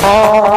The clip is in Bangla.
Oh